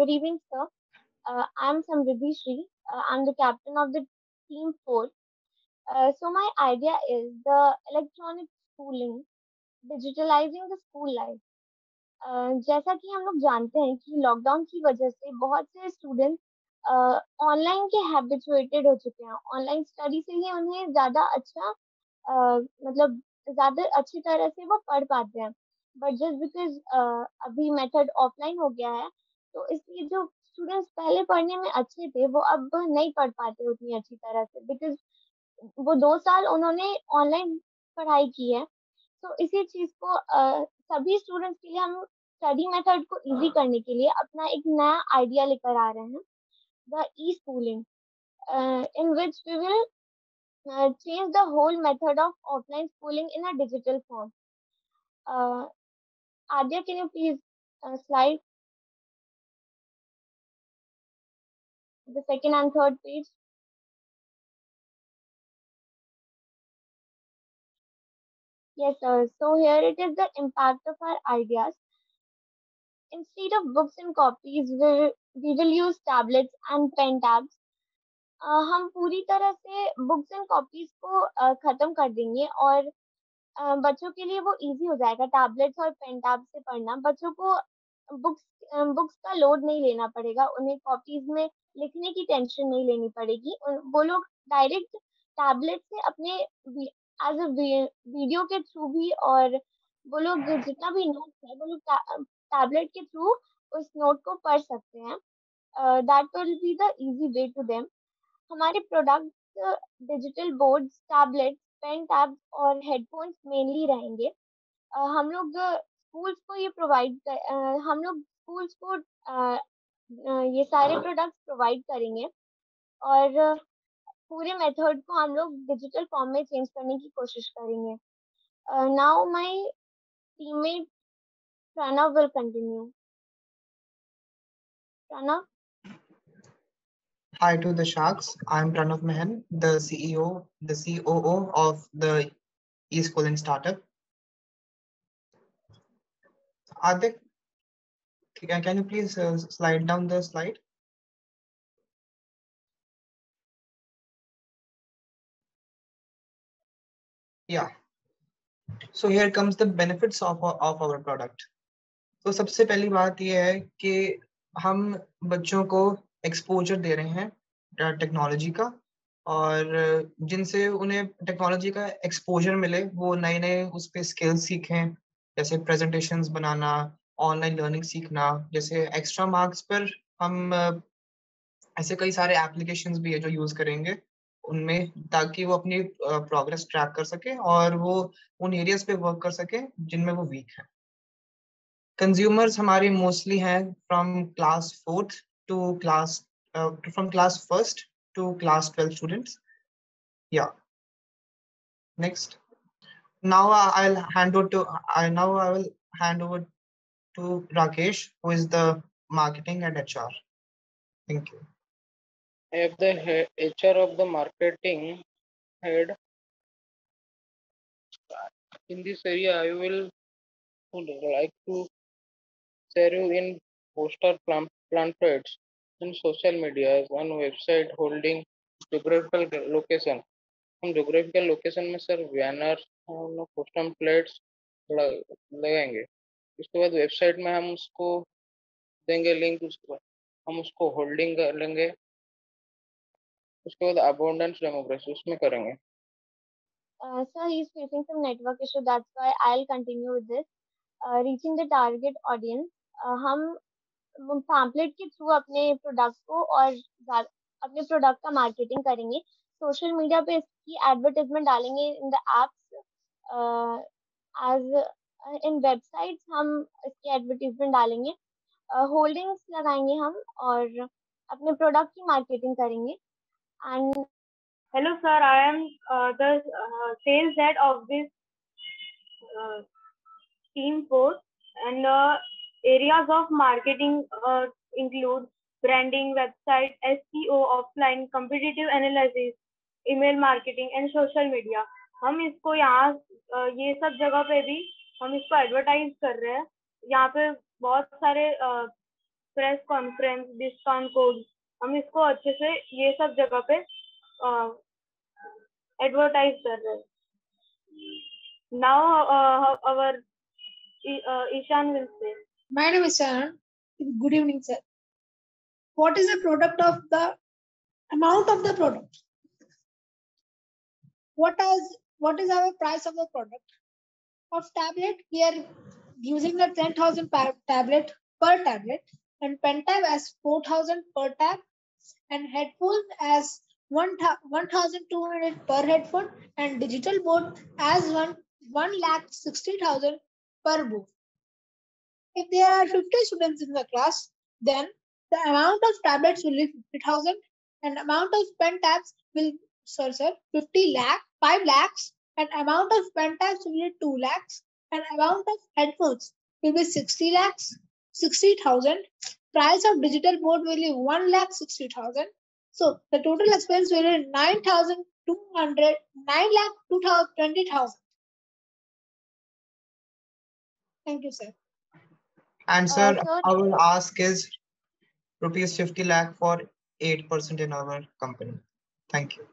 good evening, sir. Uh, I'm Samriddhi Shri. Uh, I'm the captain of the team four. Uh, so my idea is the electronic schooling, digitalizing the school life. Uh, जैसा कि हम लोग जानते हैं कि lockdown की वजह से बहुत से स्टूडेंट्स ऑनलाइन के हैबिचुएटेड हो चुके हैं ऑनलाइन स्टडी से ही उन्हें ज़्यादा अच्छा uh, मतलब ज़्यादा अच्छी तरह से वो पढ़ पाते हैं बट जस्ट बिकॉज़ अभी मेथड ऑफलाइन हो गया है तो इसलिए जो स्टूडेंट्स पहले पढ़ने में अच्छे थे वो अब नहीं पढ़ पाते उतनी अच्छी तरह से बिकॉज़ वो दो साल उन्होंने ऑनलाइन पढ़ाई की है तो इसी चीज़ को uh, सभी स्टूडेंट्स के लिए हम स्टडी मेथड को इजी करने के लिए अपना एक नया आइडिया लेकर आ रहे हैं the e schooling in which we will change the whole method of offline schooling in a digital form. Uh, Adya, can you please uh, slide the second and third page? Yes, sir. So here it is the impact of our ideas. Instead of books and copies, we, we will use tablets and pen tabs. Uh, हम पूरी तरह से books and copies को uh, खत्म कर देंगे और uh, बच्चों के लिए वो इजी हो जाएगा टैबलेट्स और पेन टैब से पढ़ना बच्चों को बुक्स बुक्स का लोड नहीं लेना पड़ेगा, उन्हें कॉपीज में लिखने की टेंशन नहीं लेनी पड़ेगी। वो लोग डायरेक्ट टैबलेट से अपने एज अ वीडियो के थ्रू भी और वो लोग जितना भी नोट है, वो लोग टैबलेट के थ्रू उस नोट को पढ़ सकते हैं। That will be the easy way to them हमारे product digital boards tablets pen tabs और हेडफोन्स मेनली रहेंगे। हम लोग स्कूल्स को ये प्रोवाइड हम लोग स्कूल्स को ये सारे प्रोडक्ट्स प्रोवाइड करेंगे और पूरे मेथड को हम लोग डिजिटल फॉर्म में चेंज करने की कोशिश करेंगे now my teammate Pranav will continue Pranav Hi to the Sharks. I'm Pranav Mehan, the CEO, the COO of the eSchooling startup. Adik, can you please uh, slide down the slide? Yeah. So here comes the benefits of, of our product. तो सबसे पहली बात यह है कि हम बच्चों को एक्सपोजर दे रहे हैं टेक्नोलॉजी का और जिनसे उन्हें टेक्नोलॉजी का एक्सपोजर मिले वो नए नए उस पर स्किल्स सीखें जैसे प्रेजेंटेशंस बनाना ऑनलाइन लर्निंग सीखना, जैसे एक्स्ट्रा मार्क्स पर हम ऐसे कई सारे एप्लीकेशंस भी है जो यूज़ करेंगे, उनमें ताकि वो अपनी प्रोग्रेस ट्रैक कर सके और वो, उन एरियाज़ पे वर्क कर सके जिनमें वो वीक है। कंज्यूमर्स हमारे मोस्टली हैं from class fourth to class from class first to class twelfth students या next now uh, i'll hand over to i now i will hand over to rakesh who is the marketing and hr thank you I have the HR of the marketing head. In this area, I will like to share you in poster plant pamphlets in social media one website holding geographical location. हम geographical location में sir banner और poster plates लगाएँगे उसके बाद website में हम उसको देंगे लिंक उसको हम उसको होल्डिंग कर लेंगे उसके बाद अबाउंडेंस डेमोक्रेसी उसमें करेंगे sir, he's facing some network issue. That's why I'll continue with this. Uh, reaching the target audience. Uh, हम पैम्पलेट के थ्रू अपने प्रोडक्ट को और अपने प्रोडक्ट का मार्केटिंग करेंगे सोशल मीडिया पे इसकी एडवर्टीजमेंट डालेंगे in the apps as in websites हम इसकी एडवर्टीजमेंट डालेंगे होल्डिंग्स लगाएँगे हम और अपने प्रोडक्ट की मार्केटिंग करेंगे। And hello sir I am the sales head of this team four and areas of marketing include branding website as offline competitive analysis email marketing and social media हम इसको यहाँ ये सब जगह पे भी हम इसको एडवरटाइज कर रहे हैं। यहाँ पे बहुत सारे प्रेस कॉन्फ्रेंस डिस्काउंट कोड हम इसको अच्छे से ये सब जगह पे एडवरटाइज कर रहे हैं। Now our Ishan will say madam Ishan good evening sir what is the product of the amount of the product What is what is our price of the product? Of tablet, we are using the 10,000 tablet per tablet and pen tab as 4,000 per tab and headphone as 1 1,200 per headphone and digital board as 1 1 lakh 60,000 per board. If there are 50 students in the class, then the amount of tablets will be 50,000 and amount of pen tabs will, sorry, sir, 50 lakh, 5 lakhs and amount of pen tabs will be 2 lakhs and amount of headphones will be 60 lakhs, 60,000. Price of digital board will be 1 lakh 60,000. So the total expense will be 9,200, 9 lakh 2,000, 20,000. Thank you, sir. And sir, uh, sir- our ask is rupees 50 lakh for 8% in our company. Thank you.